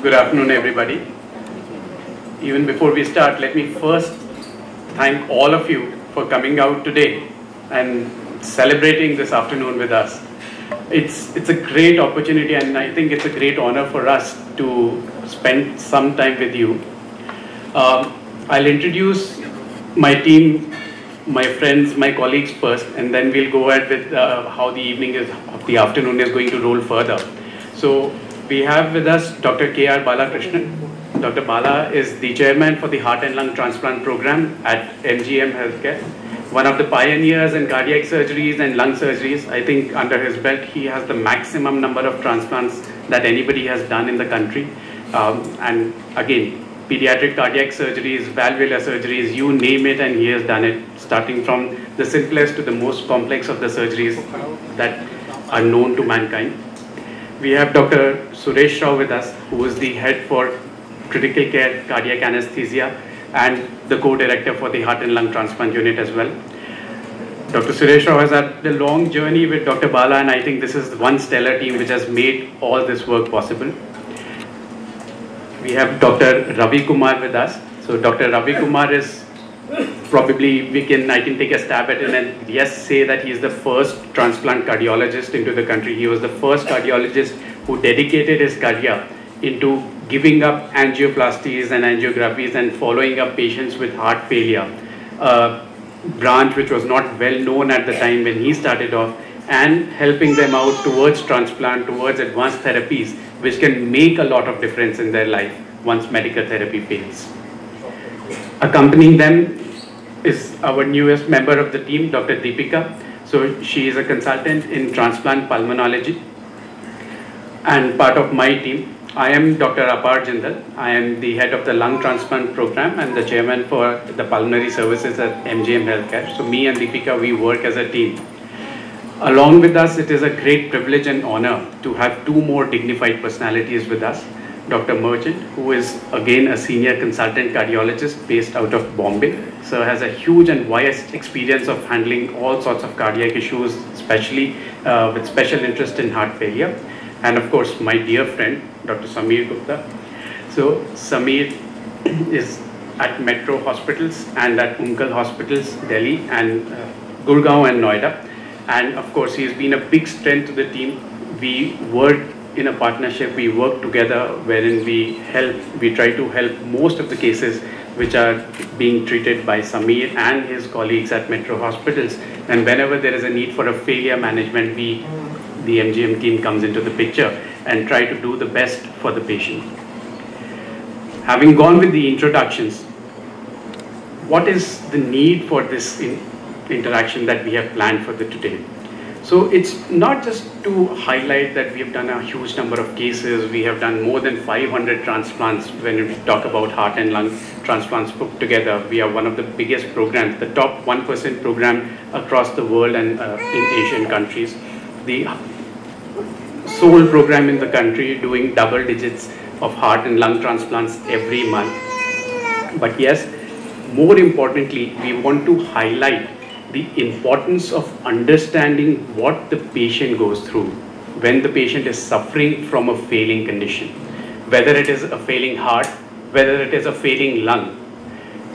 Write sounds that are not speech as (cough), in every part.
Good afternoon, everybody. Even before we start, let me first thank all of you for coming out today and celebrating this afternoon with us. It's, it's a great opportunity, and I think it's a great honor for us to spend some time with you. Um, I'll introduce my team, my friends, my colleagues first, and then we'll go ahead with uh, how the evening is, the afternoon is going to roll further. So we have with us Dr. K.R. Balakrishnan. Dr. Bala is the chairman for the Heart and Lung Transplant Program at MGM Healthcare. One of the pioneers in cardiac surgeries and lung surgeries. I think under his belt, he has the maximum number of transplants that anybody has done in the country. Um, and again, pediatric cardiac surgeries, valvular surgeries, you name it, and he has done it, starting from the simplest to the most complex of the surgeries that are known to mankind. We have Dr. Suresh Rao with us, who is the head for critical care cardiac anesthesia and the co-director for the heart and lung transplant unit as well. Dr. Suresh Rao has had a long journey with Dr. Bala, and I think this is one stellar team which has made all this work possible we have Dr. Ravi Kumar with us. So Dr. Ravi Kumar is probably we can I can take a stab at it and yes say that he is the first transplant cardiologist into the country. He was the first cardiologist who dedicated his career into giving up angioplasties and angiographies and following up patients with heart failure. Uh, Branch which was not well known at the time when he started off and helping them out towards transplant, towards advanced therapies which can make a lot of difference in their life once medical therapy fails. Accompanying them is our newest member of the team, Dr. Deepika. So she is a consultant in transplant pulmonology and part of my team. I am Dr. Apar Jindal. I am the head of the lung transplant program and the chairman for the pulmonary services at MGM Healthcare. So me and Deepika, we work as a team. Along with us, it is a great privilege and honor to have two more dignified personalities with us. Dr. Merchant, who is again a senior consultant cardiologist based out of Bombay. So has a huge and vast experience of handling all sorts of cardiac issues, especially uh, with special interest in heart failure. And of course, my dear friend, Dr. Samir Gupta. So Samir (clears throat) is at Metro Hospitals and at Umkal Hospitals, Delhi and uh, Gurgaon and Noida and of course he's been a big strength to the team we work in a partnership we work together wherein we help we try to help most of the cases which are being treated by Samir and his colleagues at Metro Hospitals and whenever there is a need for a failure management we the MGM team comes into the picture and try to do the best for the patient. Having gone with the introductions, what is the need for this in interaction that we have planned for the today. So it's not just to highlight that we have done a huge number of cases, we have done more than 500 transplants when we talk about heart and lung transplants put together. We are one of the biggest programs, the top 1% program across the world and uh, in Asian countries. The sole program in the country doing double digits of heart and lung transplants every month. But yes, more importantly, we want to highlight the importance of understanding what the patient goes through when the patient is suffering from a failing condition, whether it is a failing heart, whether it is a failing lung.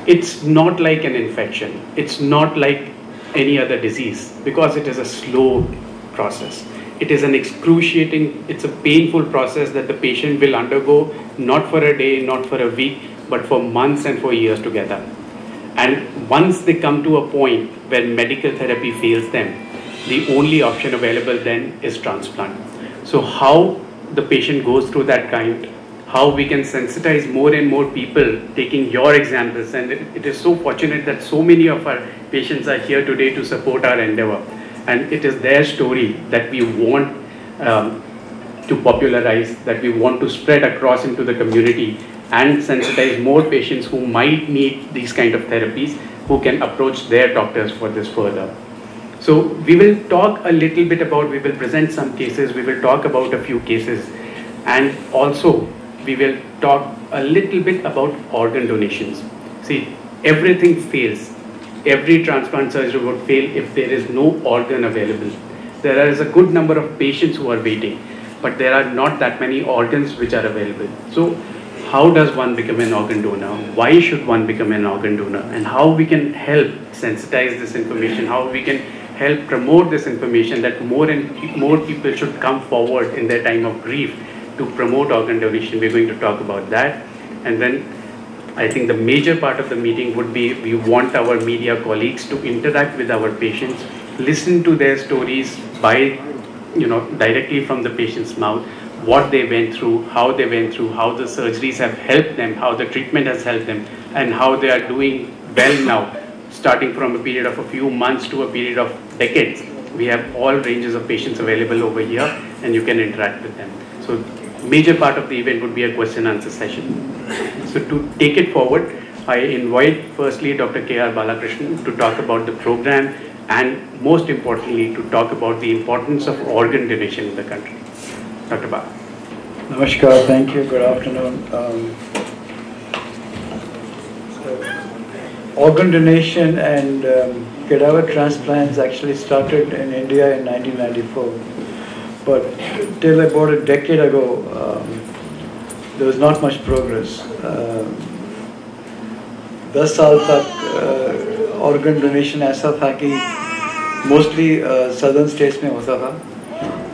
It's not like an infection. It's not like any other disease because it is a slow process. It is an excruciating, it's a painful process that the patient will undergo not for a day, not for a week, but for months and for years together. And once they come to a point where medical therapy fails them, the only option available then is transplant. So how the patient goes through that kind, how we can sensitize more and more people taking your examples. And it, is so fortunate that so many of our patients are here today to support our endeavor. And it is their story that we want um, to popularize, that we want to spread across into the community and sensitize more patients who might need these kind of therapies who can approach their doctors for this further. So we will talk a little bit about, we will present some cases, we will talk about a few cases and also we will talk a little bit about organ donations. See, everything fails. Every transplant surgery would fail if there is no organ available. There is a good number of patients who are waiting. but there are not that many organs which are available. So how does one become an organ donor? Why should one become an organ donor? And how we can help sensitize this information, how we can help promote this information that more and more people should come forward in their time of grief to promote organ donation. We're going to talk about that. And then I think the major part of the meeting would be we want our media colleagues to interact with our patients, listen to their stories by, you know, directly from the patient's mouth, what they went through, how they went through, how the surgeries have helped them, how the treatment has helped them, and how they are doing well now, starting from a period of a few months to a period of decades. We have all ranges of patients available over here, and you can interact with them. So major part of the event would be a question answer session. So to take it forward, I invite firstly Dr. K.R. Balakrishnan to talk about the program and most importantly to talk about the importance of organ donation in the country. Dr. Bala. Namaskar, thank you, good afternoon. Um, so, organ donation and um, cadaver transplants actually started in India in 1994. But till about a decade ago, um, there was not much progress. दस साल तक organ donation ऐसा था कि mostly southern states में होता था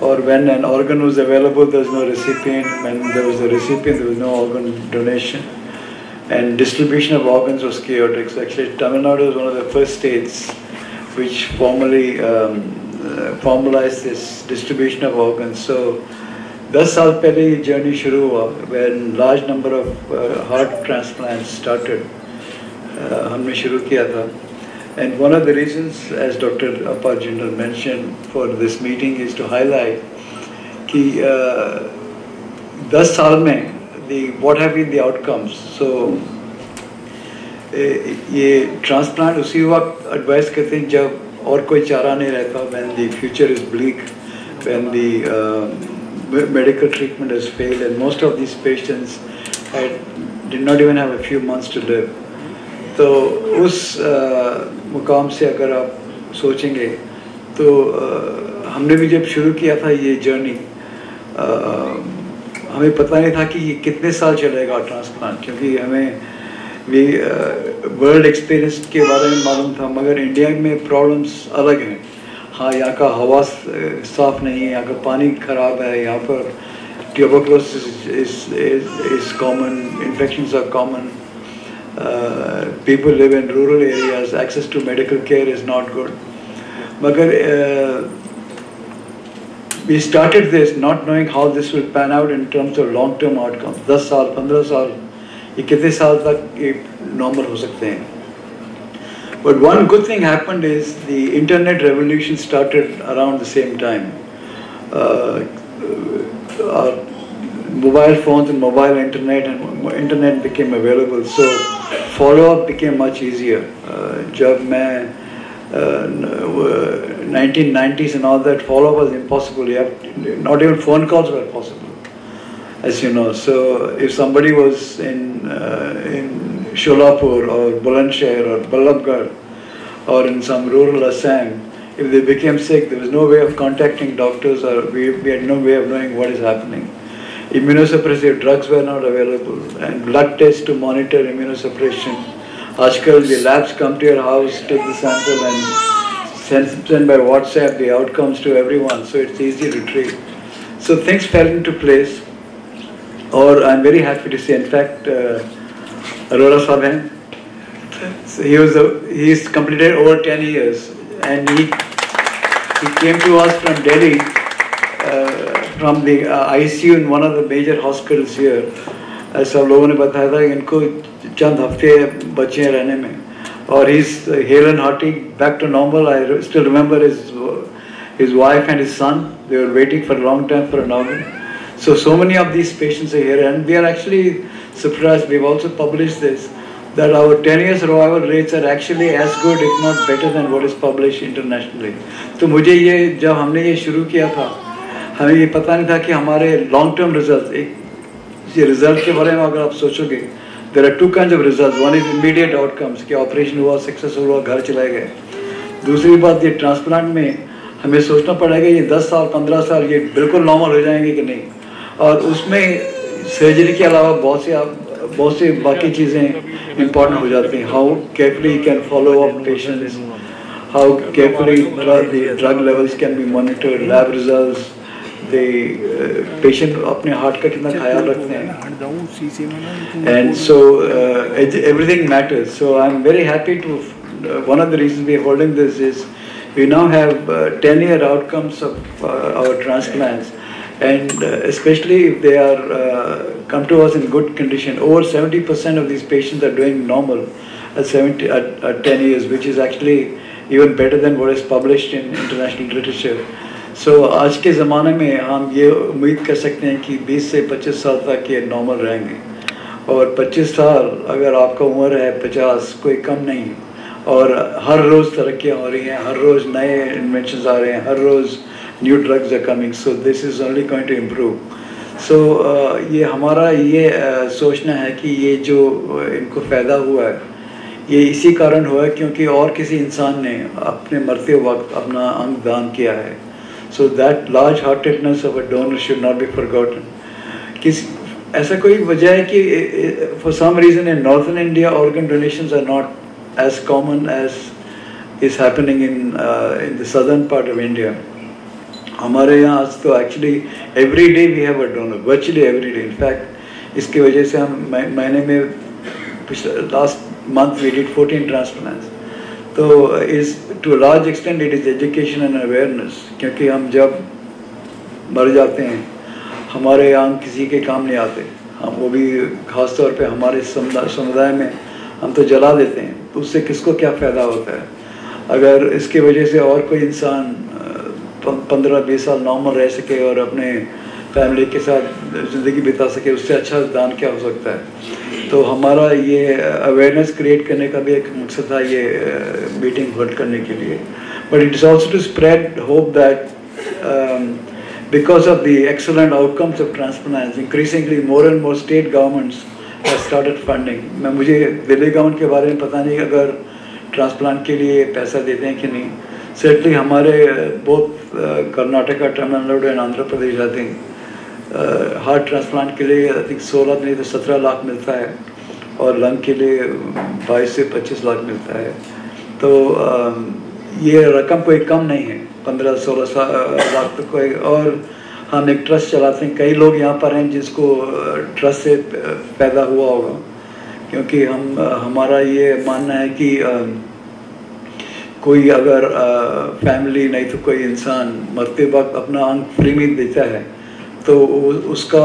or when an organ was available, there was no recipient. When there was a recipient, there was no organ donation. And distribution of organs was chaotic. So actually, Tamil Nadu was one of the first states which formally um, uh, formalized this distribution of organs. So, 10 साल पहले ये journey शुरू हुआ when large number of uh, heart transplants started. Uh, हमने शुरू किया था. and one of the reasons, as Dr. Apar mentioned, for this meeting is to highlight that uh, the what have been the outcomes. So, uh, ये transplant उसी वक्त advice करते हैं जब और कोई when the future is bleak, when the uh, medical treatment has failed, and most of these patients did not even have a few months to live. तो उस मुकाम से अगर आप सोचेंगे तो हमने भी जब शुरू किया था ये जर्नी हमें पता नहीं था कि ये कितने साल चलेगा ट्रांसप्लांट क्योंकि हमें भी वर्ल्ड एक्सपीरियंस के बारे में मालूम था, मगर इंडिया में प्रॉब्लम्स अलग हैं। हाँ यहाँ का हवा साफ़ नहीं है, यहाँ का पानी खराब है, यहाँ पर tuberculosis is common infections are common uh, people live in rural areas, access to medical care is not good. Magar, uh, we started this not knowing how this will pan out in terms of long-term outcomes. 10 साल, 15 साल, ये कितने साल तक ये normal हो सकते हैं. But one good thing happened is the internet revolution started around the same time. Uh, our mobile phones and mobile internet and internet became available. So follow-up became much easier. Uh, जब मैं uh, 1990s and all that, follow-up was impossible. You have, not even phone calls were possible, as you know. So if somebody was in uh, in Sholapur or Bulandshahr or Ballabgarh or in some rural Assam, if they became sick, there was no way of contacting doctors or we, we had no way of knowing what is happening immunosuppressive drugs were not available and blood tests to monitor immunosuppression. Aajkal the labs come to your house, take the sample and send, by WhatsApp the outcomes to everyone so it's easy to treat. So things fell into place or I'm very happy to say in fact uh, Arora Sabhen, so he was a, he's completed over 10 years and he, he came to us from Delhi from the ICU in one of the major hospitals here सब लोगों ने बताया था इनको चंद हफ़्ते बचे हैं रहने में। और his hair and hurting back to normal I still remember is is wife and is son they are waiting for long time for normal so so many of this patients here and they are actually surprise we also publish this that our 10 years revival rates are actually as good, if not better than what is published internationally. to mujhe ye jab humne ye shuru kiya tha हमें ये पता नहीं था कि हमारे long term result एक, ये result के बारे में अगर आप सोचोगे there are two kind of result one is immediate outcomes कि ऑपरेशन हुआ सक्सेसफुल हुआ, घर चलाए गए। दूसरी बात, ये ट्रांसप्लांट में हमें सोचना पड़ेगा, ये 10 साल 15 साल, ये बिल्कुल नॉर्मल हो जाएँगे कि नहीं। और उसमें सर्जरी के अलावा बहुत से आप, बहुत से बाकी चीज़ें इंपॉर्टेंट हो जाती हैं। How carefully can follow up patients how carefully drug levels can be monitored lab results they patient अपने हार्ट का कितना ख्याल रखते हैं and so uh, it- everything matters so i'm very happy to uh, one of the reasons we're holding this is we now have uh, 10 year outcomes of uh, our transplants and uh, especially if they are uh, come to us in good condition over 70% of these patients are doing normal at 70 at, at 10 years which is actually even better than what is published in international literature so so, आज के ज़माने में हम ये उम्मीद कर सकते हैं कि 20 से 25 साल तक ये नॉर्मल रहेंगे। और 25 साल अगर आपका उम्र है 50 कोई कम नहीं। और हर रोज़ तरक्कियाँ हो रही हैं हर रोज़ नए इन्वेंशन आ रहे हैं हर रोज़ new drugs are coming so this is only going to improve सो ये हमारा ये uh, सोचना है कि ये जो इनको फ़ायदा हुआ है ये इसी कारण हुआ है क्योंकि और किसी इंसान ने अपने मरते वक्त अपना अंग दान किया है। So that large heartedness of a donor should not be forgotten किस, ऐसा कोई वजह है कि for some reason in northern India organ donations are not as common as is happening in in the southern part of India हमारे यहाँ आज तो actually every day we have a donor virtually every day in fact इसकी वजह से हम महीने में पिछले last month we did 14 transplants तो is to large extent it is education and awareness क्योंकि हम जब मर जाते हैं, हमारे आंग किसी के काम नहीं आते। हम वो भी खास तौर पे हमारे समुदाय में हम तो जला देते हैं तो उससे किसको क्या फ़ायदा होता है? अगर इसके वजह से और कोई इंसान पंद्रह, बीस साल नॉर्मल रह सके और अपने फैमिली के साथ ज़िंदगी बिता सके, उससे अच्छा दान क्या हो सकता है? तो हमारा ये अवेयरनेस क्रिएट करने का भी एक मकसद था ये मीटिंग होल्ड करने के लिए। But it is also to spread hope that because of the excellent outcomes of transplants, increasingly more and more state governments have funding. मैं मुझे दिल्ली गवर्नमेंट के बारे में पता नहीं अगर ट्रांसप्लांट के लिए पैसा देते हैं कि नहीं। Certainly हमारे both Karnataka Tamil Nadu and Andhra Pradesh I think heart transplant के लिए आई थिंक सोलह नहीं तो सत्रह लाख मिलता है और लंग के लिए बाईस से पच्चीस लाख मिलता है। तो um, ये रकम कोई कम नहीं है पंद्रह सोलह लाख तक कोई। और हम एक ट्रस्ट चलाते हैं। कई लोग यहाँ पर हैं जिसको ट्रस्ट से पैदा हुआ होगा। क्योंकि हम हमारा ये मानना है कि कोई अगर फैमिली नहीं तो कोई इंसान मरते वक्त अपना अंग फ्री में देता है। तो उसका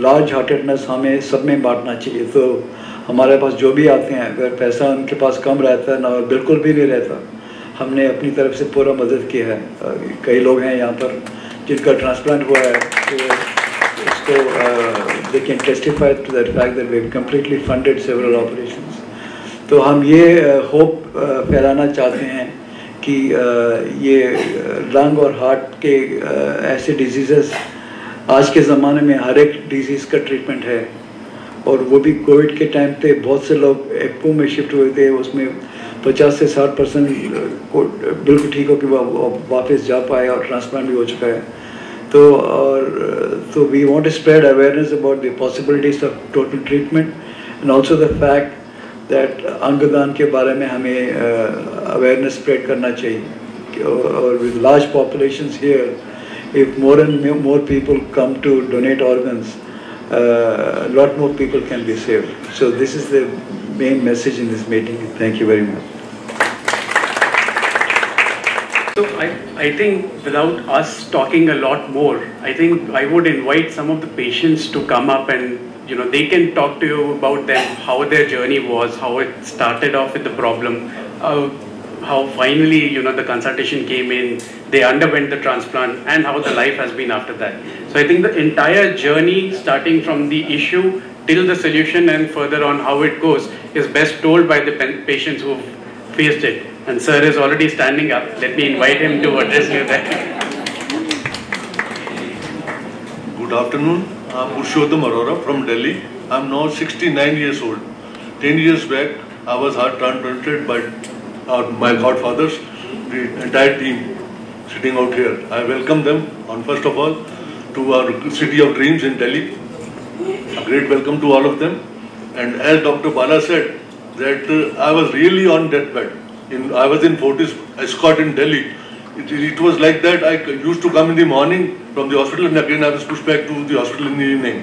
लार्ज हार्टेडनेस हमें सब में बांटना चाहिए। तो हमारे पास जो भी आते हैं, अगर पैसा उनके पास कम रहता है ना बिल्कुल भी नहीं रहता, हमने अपनी तरफ़ से पूरा मदद किया है। कई लोग हैं यहाँ पर जिनका ट्रांसप्लांट हुआ है तो उसको they can testify to that fact that we completely funded several operations तो हम ये होप फैलाना चाहते हैं कि ये लंग और हार्ट के ऐसे डिज़ीज़ आज के ज़माने में हर एक डिज़ीज़ का ट्रीटमेंट है। और वो भी कोविड के टाइम पे बहुत से लोग एक्पो में शिफ्ट हुए थे, उसमें पचास से साठ परसेंट को, बिल्कुल ठीक हो कि वापस जा पाए और ट्रांसप्लांट भी हो चुका है। तो और तो we want to spread awareness about the possibilities of total treatment and also the fact that अंगदान के बारे में हमें अवेयरनेस स्प्रेड करना चाहिए। और with large population here if more and more people come to donate organs, a lot more people can be saved. So this is the main message in this meeting. Thank you very much. So I, I think without us talking a lot more, I think I would invite some of the patients to come up and you know they can talk to you about them, how their journey was, how it started off with the problem. Uh, how finally you know the consultation came in, they underwent the transplant, and how the life has been after that. So I think the entire journey, starting from the issue till the solution and further on how it goes, is best told by the patients who've faced it. And sir is already standing up. Let me invite him to address you there. Good afternoon. I'm Purushottam Arora from Delhi. I'm now 69 years old. 10 years back, I was heart transplanted by my godfathers, the entire team. sitting out here. I welcome them on first of all to our city of dreams in Delhi. A great welcome to all of them. And as Dr. Bala said, that uh, I was really on deathbed. In, I was in Fortis escort in Delhi. It, it was like that. I used to come in the morning from the hospital and again I was pushed back to the hospital in the evening.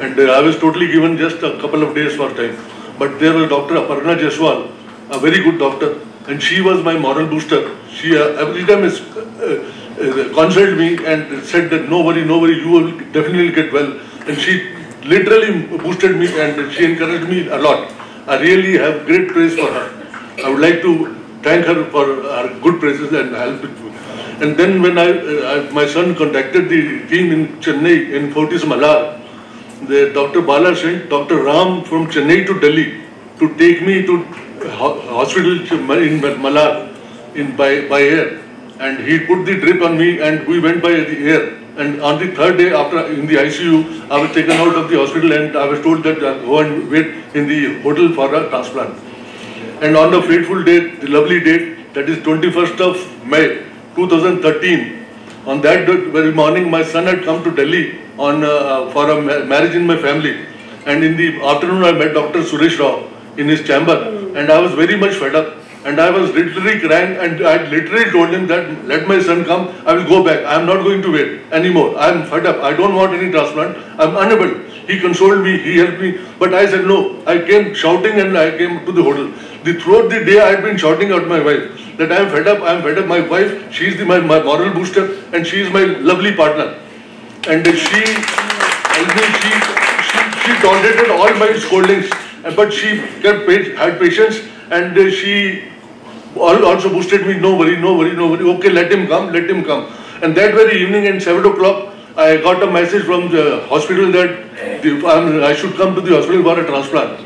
And uh, I was totally given just a couple of days for time. But there was Dr. Aparna Jaswal, a very good doctor, and she was my moral booster. She uh, every time is, uh, uh, me and said that no worry, no worry, you will definitely get well. And she literally boosted me and she encouraged me a lot. I really have great praise for her. I would like to thank her for her good praises and help. And then when I, uh, my son contacted the team in Chennai in Fortis Malar, the Dr. Bala sent Dr. Ram from Chennai to Delhi to take me to hospital in Malar in by, by air. And he put the drip on me and we went by the air. And on the third day after in the ICU, I was taken out of the hospital and I was told that uh, go and wait in the hotel for a transplant. And on the fateful date, the lovely date, that is 21st of May 2013, on that very morning, my son had come to Delhi on uh, for a marriage in my family. And in the afternoon, I met Dr. Suresh Rao in his chamber, and I was very much fed up. And I was literally crying and I literally told him that let my son come, I will go back. I am not going to wait anymore. I am fed up. I don't want any transplant. I am unable. He consoled me, he helped me. But I said no. I came shouting and I came to the hotel. The, throughout the day I had been shouting at my wife that I am fed up, I am fed up. My wife, she is the, my, my moral booster and she is my lovely partner. And she helped me, she, she, she tolerated all my scoldings. But she kept, had patience and she also boosted me, no worry, no worry, no worry, okay, let him come, let him come. And that very evening at 7 o'clock, I got a message from the hospital that I should come to the hospital for a transplant.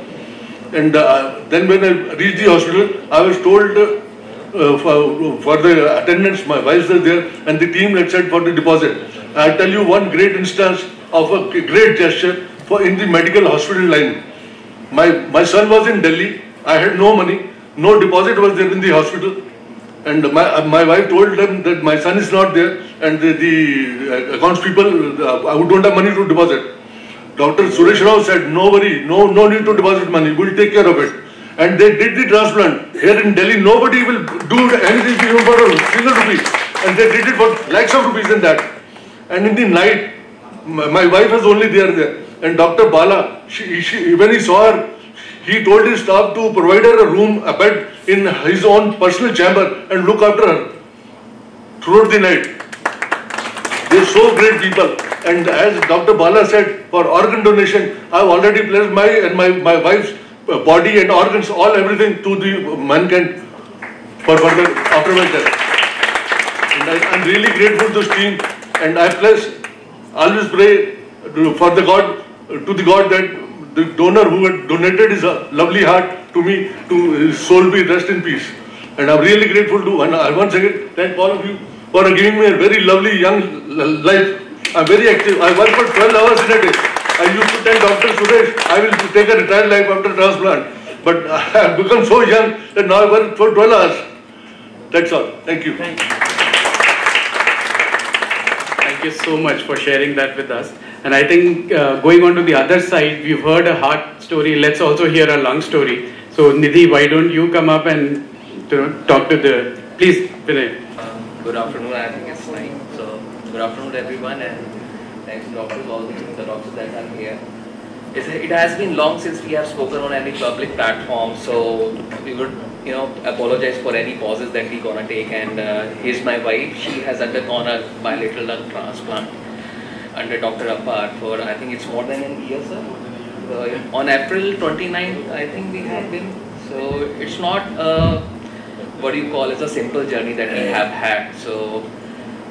And uh, then when I reached the hospital, I was told uh, for, for, the attendants, my wives were there, and the team had said for the deposit. I'll tell you one great instance of a great gesture for in the medical hospital line. My, my son was in Delhi, I had no money, no deposit was there in the hospital. And my, my wife told them that my son is not there and the, the accounts people, uh, don't have money to deposit. Dr. Suresh Rao said, no worry, no, no need to deposit money, we'll take care of it. And they did the transplant. Here in Delhi, nobody will do anything even for a single rupee. And they did it for lakhs of rupees in that. And in the night, my, my wife was only there there. And Dr. Bala, she, she, when he saw her, he told his staff to provide her a room, a bed in his own personal chamber and look after her throughout the night. They're so great people. And as Dr. Bala said, for organ donation, I've already placed my and my, my wife's body and organs, all everything to the mankind for further after my death. And I, am really grateful to this team. And I place, always pray for the God, to the God that the donor who had donated his uh, lovely heart to me, to his soul be rest in peace. And I'm really grateful to, and I once again thank all of you for giving me a very lovely young life. I'm very active. I work for 12 hours in a day. I used to tell Dr. Suresh, I will take a retired life after transplant. But (laughs) I have become so young that now I work for 12 hours. That's all. Thank you. Thank you. Thank you so much for sharing that with us. And I think uh, going on to the other side, we've heard a heart story. Let's also hear a lung story. So Nidhi, why don't you come up and talk to the, please, Vinay. Uh, good afternoon, I think it's nine. So good afternoon everyone and thanks to doctors, all the, the doctors that are here. It's, it has been long since we have spoken on any public platform, so we would, you know, apologize for any pauses that we're gonna take. And uh, here's my wife. She has undergone a bilateral lung transplant under Dr. Apar for I think it's more than a year, sir. Uh, on April 29th, I think we have been. So it's not a, what do you call it's a simple journey that we have had. So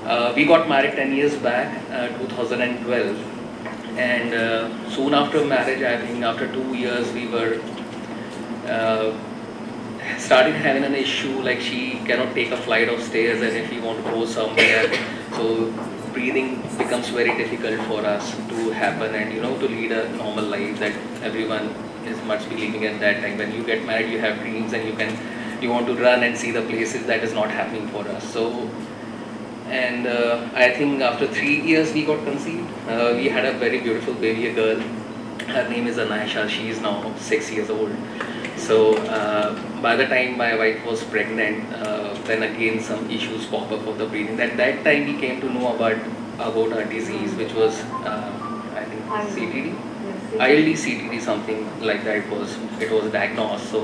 uh, we got married 10 years back, uh, 2012, and uh, soon after marriage, I think after two years, we were uh, started having an issue like she cannot take a flight of stairs and if we want to go somewhere so breathing becomes very difficult for us to happen and you know to lead a normal life that everyone is much believing at that time when you get married you have dreams and you can you want to run and see the places that is not happening for us so and uh, I think after three years we got conceived. Uh, we had a very beautiful baby, a girl. Her name is Anaisha. She is now six years old. So uh, by the time my wife was pregnant, uh, then again some issues pop up of the breathing. At that time we came to know about about our disease, which was uh, I think CTD, ILD CTD, something like that. It was it was diagnosed. So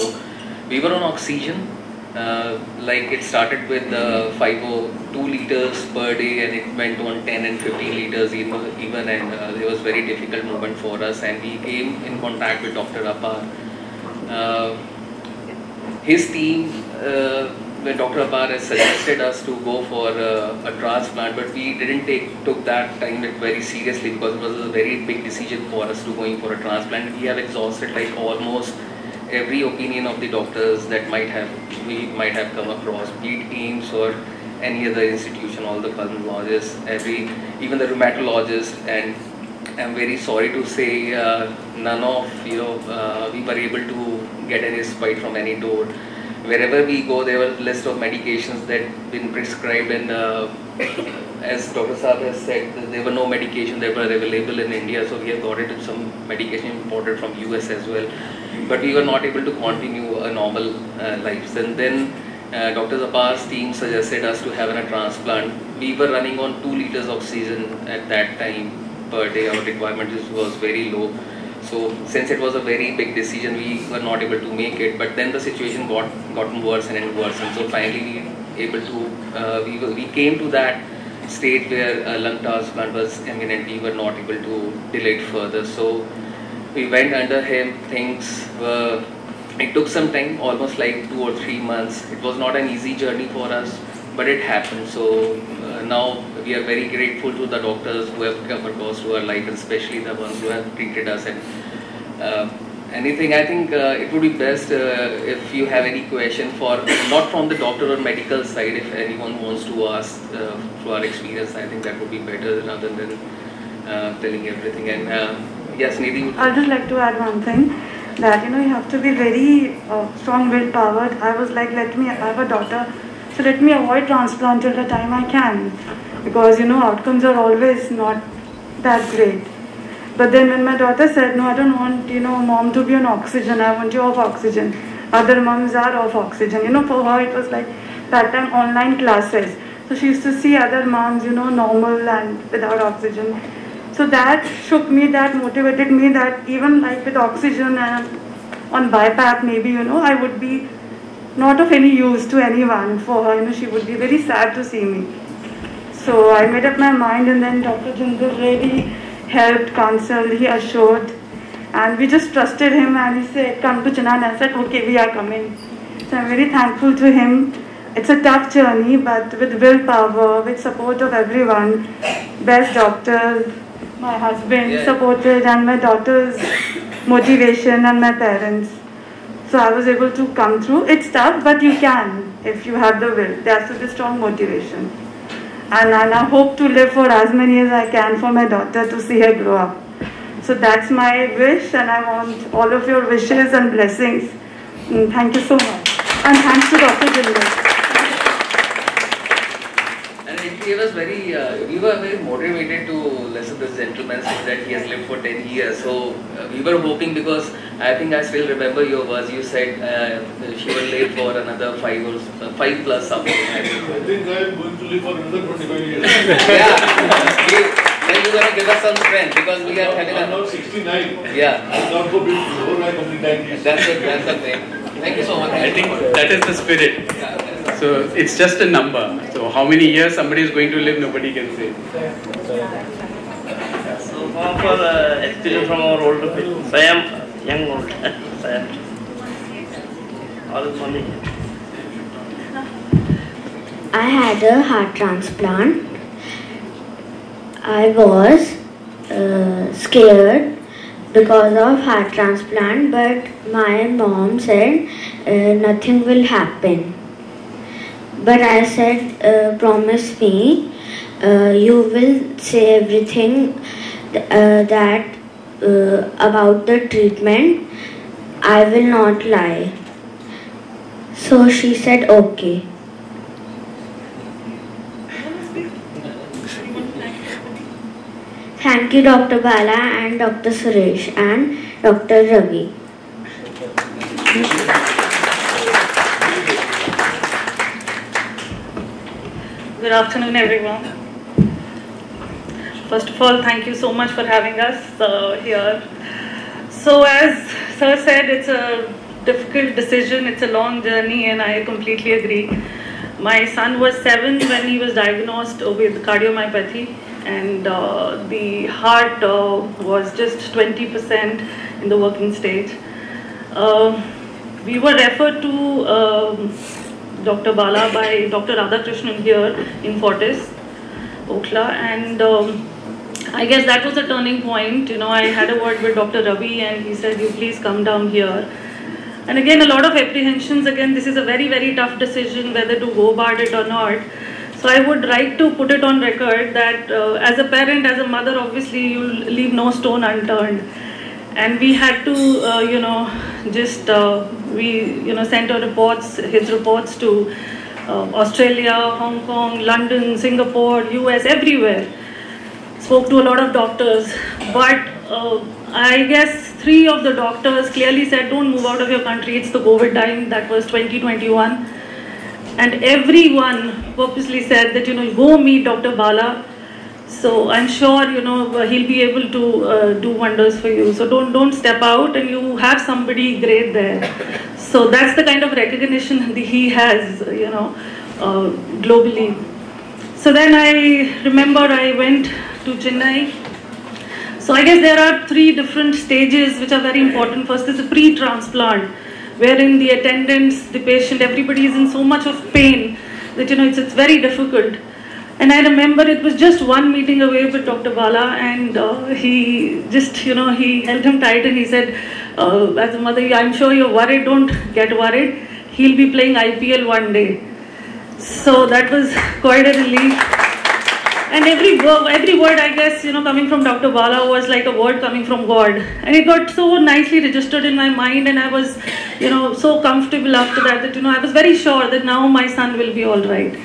we were on oxygen. Uh, like it started with uh, 502 liters per day and it went on 10 and 15 liters even, even and uh, it was very difficult moment for us and we came in contact with Dr. Apar. Uh, his team, uh, when Dr. Apar has suggested us to go for uh, a transplant, but we didn't take took that time very seriously because it was a very big decision for us to going for a transplant. We have exhausted like almost every opinion of the doctors that might have we might have come across, be it AIIMS or any other institution, all the pulmonologists, every even the rheumatologists and I'm very sorry to say uh, none of you know uh, we were able to get any respite from any door. Wherever we go, there were a list of medications that been prescribed, and uh, (coughs) as Dr. Saab has said, there were no medication that were available in India, so we have got it some medication imported from US as well but we were not able to continue a normal uh, life. And then uh, Dr. Apar's team suggested us to have a transplant. We were running on 2 liters of oxygen at that time per day. Our requirement was very low. So since it was a very big decision, we were not able to make it. But then the situation got gotten worse and worse. And so finally, we able to uh, we we came to that state where a lung transplant was imminent. We were not able to delay it further. So we went under him, things were, it took some time, almost like two or three months. It was not an easy journey for us, but it happened. So uh, now we are very grateful to the doctors who have come across to our life, and especially the ones who have treated us. And uh, anything, I think uh, it would be best uh, if you have any question for, not from the doctor or medical side, if anyone wants to ask uh, through our experience, I think that would be better rather than uh, telling everything. And Yes, Nidhi. I'd just like to add one thing that you know you have to be very uh, strong willpower. I was like, let me. I have a daughter, so let me avoid transplant till the time I can, because you know outcomes are always not that great. But then when my daughter said, no, I don't want you know mom to be on oxygen. I want you off oxygen. Other moms are off oxygen. You know, for her it was like that time online classes. So she used to see other moms, you know, normal and without oxygen. So that shook me, that motivated me that even like with oxygen and on BiPAP maybe, you know, I would be not of any use to anyone for her, you know, she would be very sad to see me. So I made up my mind and then Dr. Jindal really helped, counseled, he assured and we just trusted him and he said, come to Chennai and I said, okay, we are coming. So I'm very thankful to him. It's a tough journey, but with willpower, with support of everyone, best doctors, my husband yeah. supported and my daughter's motivation and my parents. So I was able to come through. It's tough, but you can if you have the will. There has to be strong motivation. And, and I hope to live for as many as I can for my daughter to see her grow up. So that's my wish, and I want all of your wishes and blessings. And mm, thank you so much. And thanks to Dr. Jindal gave was very, uh, we were very motivated to listen to this gentleman say that he has lived for 10 years. So uh, we were hoping because I think I still remember your words. You said uh, she will live for another five or uh, five plus something. I think, I think I am going to live for another 25 years. (laughs) yeah. Then you're going to give us some strength because we are having I'm now 69. Yeah. I'm not go before I complete 90. That's it. That's the thing. Thank you so much. I think that is the spirit. Yeah. So it's just a number. So how many years somebody is going to live, nobody can say. For experience from our older people, I am young old. (laughs) I all money. I had a heart transplant. I was uh, scared because of heart transplant, but my mom said uh, nothing will happen. But I said, uh, promise me, uh, you will say everything uh, that uh, about the treatment. I will not lie. So she said, okay. Thank you, Dr. Bala and Dr. Suresh and Dr. Ravi. Good afternoon, everyone. First of all, thank you so much for having us uh, here. So, as Sir said, it's a difficult decision, it's a long journey, and I completely agree. My son was seven when he was diagnosed with cardiomyopathy, and uh, the heart uh, was just 20% in the working stage. Uh, we were referred to um, Dr. Bala by Dr. Radhakrishnan here in Fortis, Okhla, and um, I guess that was a turning point. You know, I had a word with Dr. Ravi, and he said, "You please come down here." And again, a lot of apprehensions. Again, this is a very, very tough decision whether to go about it or not. So I would like to put it on record that uh, as a parent, as a mother, obviously you leave no stone unturned. And we had to, uh, you know, just uh, we, you know, sent our reports, his reports to uh, Australia, Hong Kong, London, Singapore, US, everywhere. Spoke to a lot of doctors, but uh, I guess three of the doctors clearly said, "Don't move out of your country. It's the COVID time. That was 2021." and everyone purposely said that you know go meet Dr. Bala. So I'm sure you know he'll be able to uh, do wonders for you. So don't don't step out, and you have somebody great there. So that's the kind of recognition (laughs) that he has, you know, uh, globally. So then I remember I went to Chennai. So I guess there are three different stages which are very important. First is a pre-transplant wherein the attendants, the patient, everybody is in so much of pain that you know it's, it's very difficult. And I remember it was just one meeting away with Dr. Bala, and uh, he just, you know, he held him tight and he said, uh, as a mother, I'm sure you're worried, don't get worried. He'll be playing IPL one day. So that was quite a relief. And every word, every word, I guess, you know, coming from Dr. Bala was like a word coming from God. And it got so nicely registered in my mind, and I was, you know, so comfortable after that that, you know, I was very sure that now my son will be all right.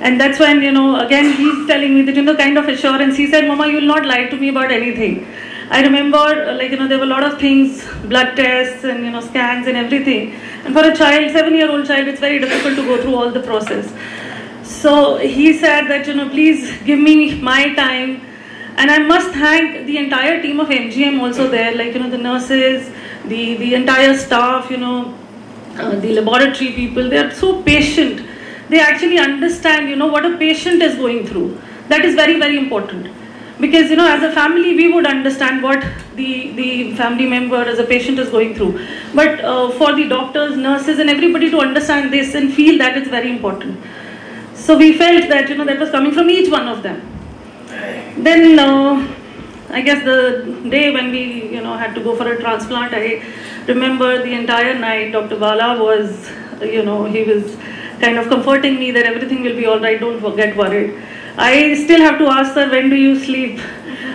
And that's when, you know, again, he's telling me that, you know, kind of assurance. He said, Mama, you will not lie to me about anything. I remember, uh, like, you know, there were a lot of things, blood tests and, you know, scans and everything. And for a child, seven year old child, it's very difficult to go through all the process. So he said that, you know, please give me my time. And I must thank the entire team of MGM also there, like, you know, the nurses, the, the entire staff, you know, uh, the laboratory people, they are so patient. They actually understand, you know, what a patient is going through. That is very, very important. Because, you know, as a family, we would understand what the, the family member as a patient is going through. But uh, for the doctors, nurses, and everybody to understand this and feel that it's very important. So we felt that, you know, that was coming from each one of them. Then, uh, I guess the day when we, you know, had to go for a transplant, I remember the entire night Dr. Bala was, you know, he was kind of comforting me that everything will be all right, don't get worried. I still have to ask sir, when do you sleep?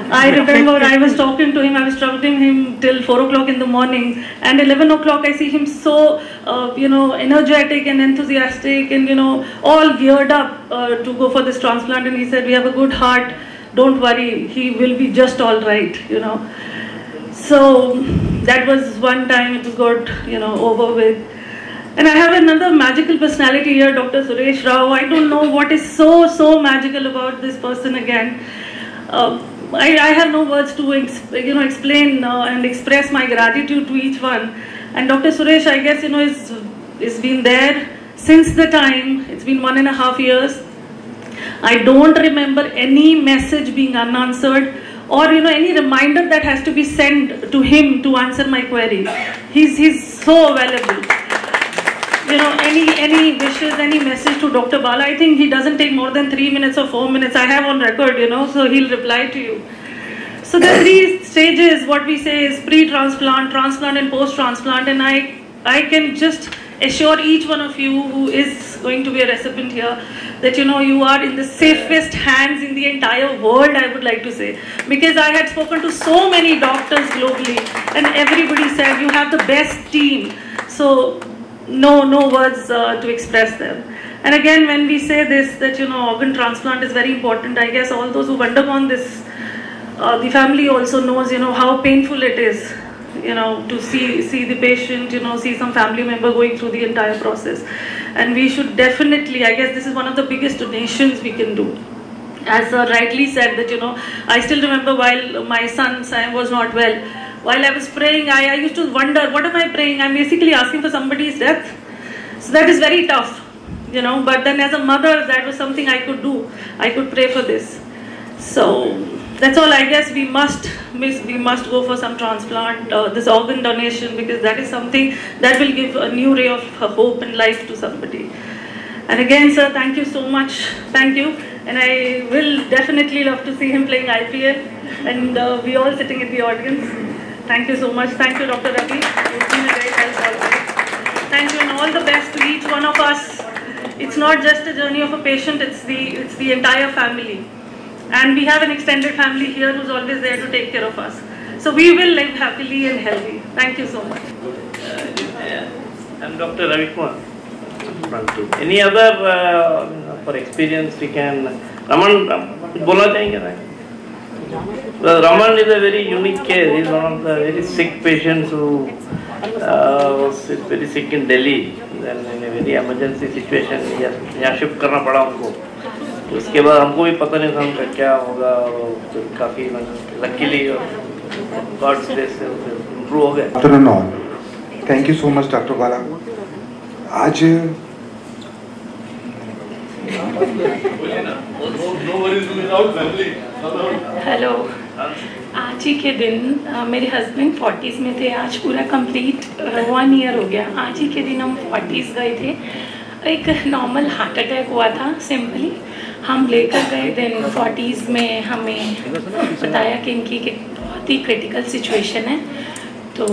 I remember I was talking to him, I was talking to him till 4 o'clock in the morning, and 11 o'clock I see him so, uh, you know, energetic and enthusiastic and, you know, all geared up uh, to go for this transplant. And he said, We have a good heart, don't worry, he will be just all right, you know. So that was one time it got, you know, over with. And I have another magical personality here, Dr. Suresh Rao. I don't know what is so, so magical about this person again. Uh, I, I, have no words to you know explain uh, and express my gratitude to each one. And Dr. Suresh, I guess you know is is been there since the time. It's been one and a half years. I don't remember any message being unanswered or you know any reminder that has to be sent to him to answer my query. He's he's so available you know, any any wishes, any message to Dr. Bala, I think he doesn't take more than three minutes or four minutes. I have on record, you know, so he'll reply to you. So the three stages, what we say is pre-transplant, transplant, and post-transplant, and I I can just assure each one of you who is going to be a recipient here that you know you are in the safest hands in the entire world i would like to say because i had spoken to so many doctors globally and everybody said you have the best team so no no words uh, to express them And again, when we say this, that you know, organ transplant is very important, I guess all those who've undergone this, uh, the family also knows, you know, how painful it is, you know, to see see the patient, you know, see some family member going through the entire process. And we should definitely, I guess, this is one of the biggest donations we can do. As uh, rightly said, that you know, I still remember while my son Sam was not well, while I was praying, I, I used to wonder, what am I praying? I'm basically asking for somebody's death. So that is very tough you know but then as a mother that was something i could do. I could pray for this. So that's all i guess. We must miss we must go for some transplant uh, this organ donation because that is something that will give a new ray of hope and life to somebody. And again sir thank you so much. Thank you. And i will definitely love to see him playing ipl and uh, we all sitting in the audience thank you so much thank you dr ravi you've been a great help always thank you and all the best to each one of us it's not just a journey of a patient it's the it's the entire family and we have an extended family here who's always there to take care of us so we will live happily and healthy thank you so much Uh, I'm Dr. Ravi Kumar. Front two. Any other uh, for experience we can Raman Ram- बोलना चाहेंगे ना Well, Raman is a very unique case. He's one of the very sick patients who uh, was very sick in Delhi. Then in a very emergency situation, यहाँ यहाँ shift करना पड़ा उनको उसके बाद हमको भी पता नहीं था उनका क्या होगा और काफ़ी लकीली गॉड्स ग्रेस से इम्प्रूव हो गए. Thank you so much, Dr. Bala. आज हेलो आज ही के दिन मेरे हस्बैंड फोर्टीज़ में थे, आज पूरा कंप्लीट वन ईयर हो गया। आज ही के दिन हम फोर्टीज़ गए थे। एक नॉर्मल हार्ट अटैक हुआ था सिंपली हम लेकर गए दिन फोर्टीज़ में हमें बताया कि इनकी बहुत ही क्रिटिकल सिचुएशन है। तो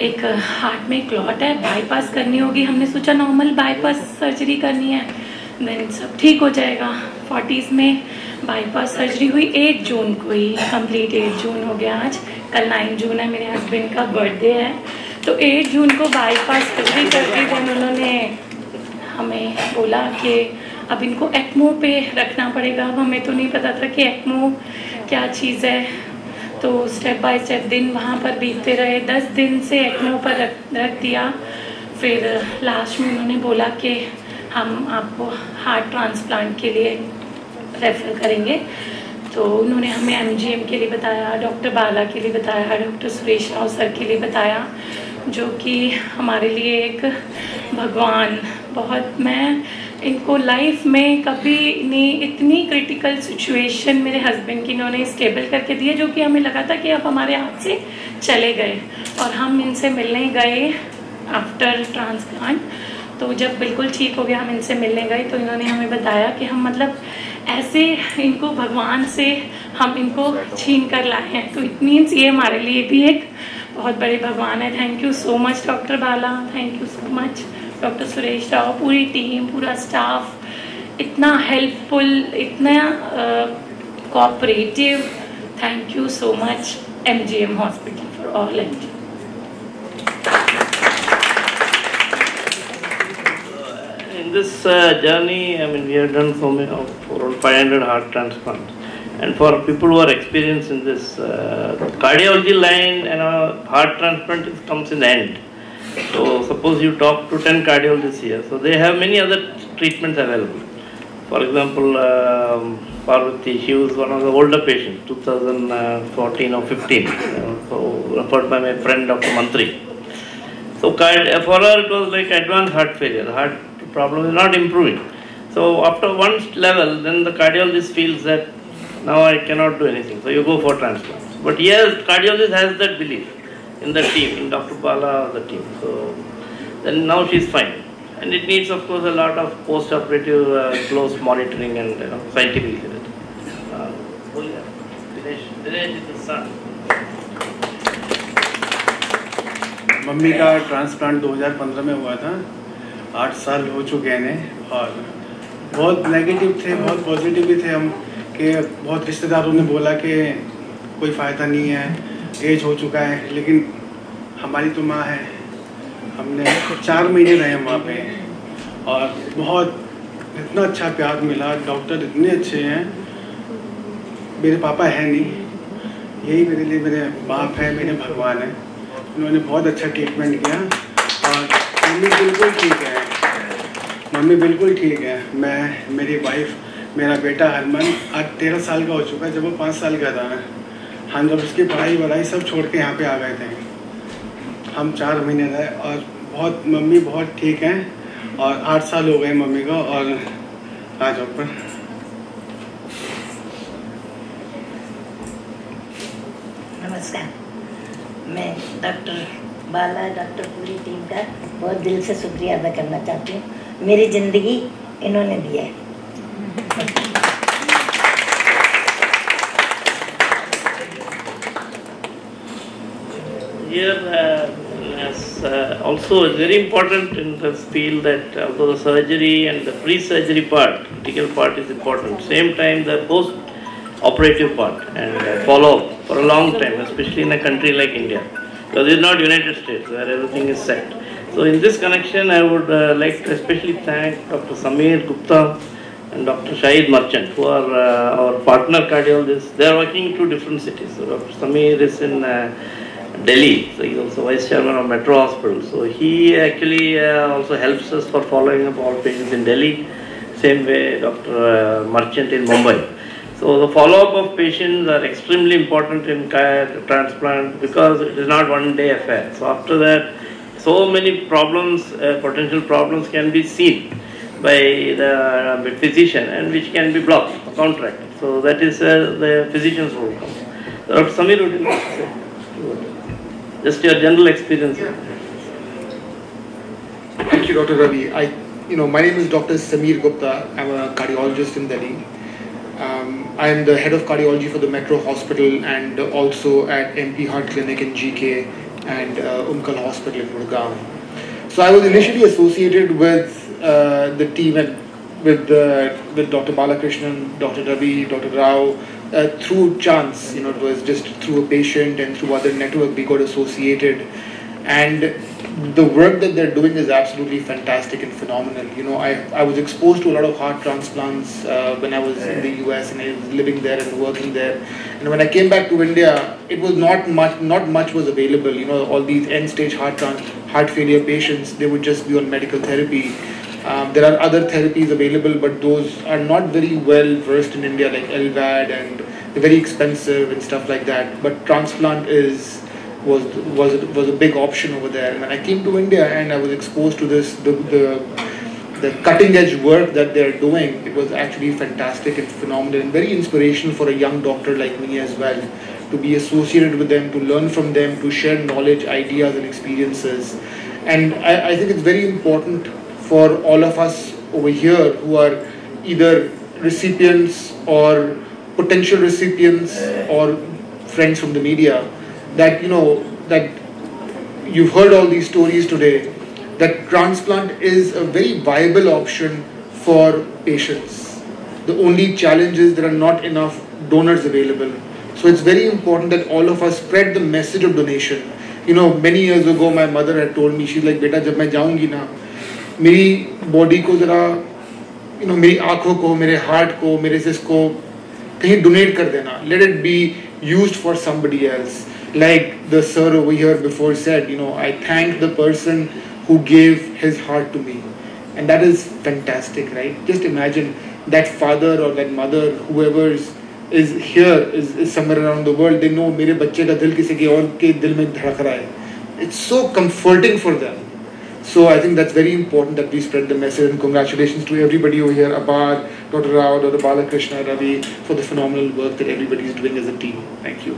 एक हार्ट में क्लॉट है बाईपास करनी होगी। हमने सोचा नॉर्मल बाईपास सर्जरी करनी है। देन सब ठीक हो जाएगा। फोर्टीज़ में बाईपास सर्जरी हुई। एट जून को ही कंप्लीट एट जून हो गया आज। कल नाइन जून है, मेरे हस्बैंड का बर्थडे है। तो एट जून को बाईपास सर्जरी कर दी उन्होंने हमें बोला कि अब इनको एक्मो पे रखना पड़ेगा। अब हमें तो नहीं पता था कि एक्मो क्या चीज़ है। तो स्टेप बाय स्टेप दिन वहाँ पर बीतते रहे। दस दिन से एक्मो पर रख रख दिया। फिर लास्ट में उन्होंने बोला कि हम आपको हार्ट ट्रांसप्लांट के लिए रेफर करेंगे। तो उन्होंने हमें एमजीएम के लिए बताया डॉक्टर बाला के लिए बताया डॉक्टर सुरेश राव सर के लिए बताया, जो कि हमारे लिए एक भगवान। बहुत, मैं इनको लाइफ में कभी नहीं इतनी क्रिटिकल सिचुएशन मेरे हस्बैंड की इन्होंने स्टेबल करके दिए जो कि हमें लगा था कि अब हमारे हाथ से चले गए और हम इनसे मिलने गए आफ्टर ट्रांसप्लांट तो जब बिल्कुल ठीक हो गया हम इनसे मिलने गए तो इन्होंने हमें बताया कि हम मतलब ऐसे इनको भगवान से हम इनको छीन कर लाए हैं। तो इट मीन्स ये हमारे लिए भी एक बहुत बड़े भगवान है। Thank you so much doctor Bala thank you so much doctor Suresh Rao पूरी टीम पूरा स्टाफ इतना हेल्पफुल इतना cooperative thank you so much M G M hospital for all M G In this uh, journey, I mean, we have done so many, of around 500 heart transplants. And for people who are experienced in this, uh, cardiology line and uh, heart transplant comes in the end. So suppose you talk to 10 cardiologists here, so they have many other treatments available. For example, um, Parvati, she was one of the older patients, 2014 or 15, uh, so referred by my friend Dr. Mantri. So for her it was like advanced heart failure. Heart problem is not improving. So after one level, then the cardiologist feels that now I cannot do anything. So you go for transplant. But yes, cardiologist has that belief in the team, in Dr. Bala, the team. So then now she's fine. And it needs, of course, a lot of post-operative uh, close monitoring and you know, scientific. Uh, Dinesh, Dinesh is the son. Mummy का transplant 2015 में हुआ था आठ साल हो चुके हैं और बहुत नेगेटिव थे, बहुत पॉजिटिव भी थे हम, कि बहुत रिश्तेदारों ने बोला कि कोई फ़ायदा नहीं है एज हो चुका है, लेकिन हमारी तो माँ है। हमने चार महीने रहे हम वहाँ पे, और बहुत इतना अच्छा प्यार मिला डॉक्टर इतने अच्छे हैं। मेरे पापा है नहीं, यही मेरे लिए मेरे बाप है, मेरे भगवान है। उन्होंने बहुत अच्छा ट्रीटमेंट किया, और मम्मी बिल्कुल ठीक मम्मी बिल्कुल ठीक है। मैं, मेरी वाइफ मेरा बेटा हरमन आज तेरह साल का हो चुका है, जब वो पाँच साल का था। हम जब उसकी पढ़ाई वढ़ाई सब छोड़ के यहाँ पे आ गए थे। हम चार महीने रहे और बहुत, मम्मी बहुत ठीक हैं और आठ साल हो गए मम्मी को और आ जाओ पर। मैं डॉक्टर बाला डॉक्टर पूरी टीम का बहुत दिल से शुक्रिया अदा करना चाहती हूँ। मेरी ज़िंदगी इन्होंने दी है Here, uh, yes, uh, also it's very important in this field that although the surgery and the pre-surgery part, critical part is important, same time the post-operative part and uh, follow-up for a long time, especially in a country like India. Because it's not United States where everything is set. So in this connection, I would uh, like to especially thank Dr. Samir Gupta and Dr. Shahid Merchant, who are uh, our partner cardiologists. They are working in two different cities. So Dr. Samir is in uh, Delhi, so he's also vice chairman of Metro Hospital. So he actually uh, also helps us for following up all patients in Delhi. Same way, Dr. Uh, Merchant in Mumbai. So the follow-up of patients are extremely important in transplant because it is not one day affair. So after that, so many problems, uh, potential problems can be seen by the uh, physician and which can be blocked, contracted. So that is uh, the physician's role. Dr. Samir, would you? Just your general experience. Thank you, Dr. Ravi. I, you know, my name is Dr. Samir Gupta. I'm a cardiologist in Delhi. Um, I am the head of cardiology for the Metro Hospital and also at MP Heart Clinic in GK and uh, Umkal Hospital in Gurgaon. So I was initially associated with uh, the team at, with uh, with Dr. Balakrishnan, Dr. Ravi, Dr. Rao uh, through chance. You know, it was just through a patient and through other network we got associated, and the work that they're doing is absolutely fantastic and phenomenal. You know, I, I was exposed to a lot of heart transplants uh, when I was in the US and I was living there and working there. And when I came back to India, it was not much not much was available. You know, all these end stage heart trans, heart failure patients they would just be on medical therapy. Um, there are other therapies available, but those are not very well versed in India, like LVAD, and they're very expensive and stuff like that. But transplant is was was was a big option over there. And when I came to India and I was exposed to this the the, the cutting edge work that they're doing, it was actually fantastic and phenomenal and very inspirational for a young doctor like me as well to be associated with them, to learn from them, to share knowledge, ideas, and experiences. And I, I think it's very important for all of us over here who are either recipients or potential recipients or friends from the media that you know that you've heard all these stories today that transplant is a very viable option for patients the only challenge is there are not enough donors available so it's very important that all of us spread the message of donation you know many years ago my mother had told me she's like beta jab main jaungi na मेरी body को ज़रा you know मेरी आंखों को मेरे heart को मेरे सिस को कहीं डोनेट कर देना let it be use for somebody else like the sir over here before said, you know, I thank the person who gave his heart to me. And that is fantastic, right? Just imagine that father or that mother, whoever is here, is, is somewhere around the world, they know मेरे बच्चे का दिल किसी के और के दिल में धड़क रहा है. It's so comforting for them. So I think that's very important that we spread the message and congratulations to everybody over here, Apar, Dr. Rao, Dr. Balakrishna, Ravi, for the phenomenal work that everybody is doing as a team. Thank you.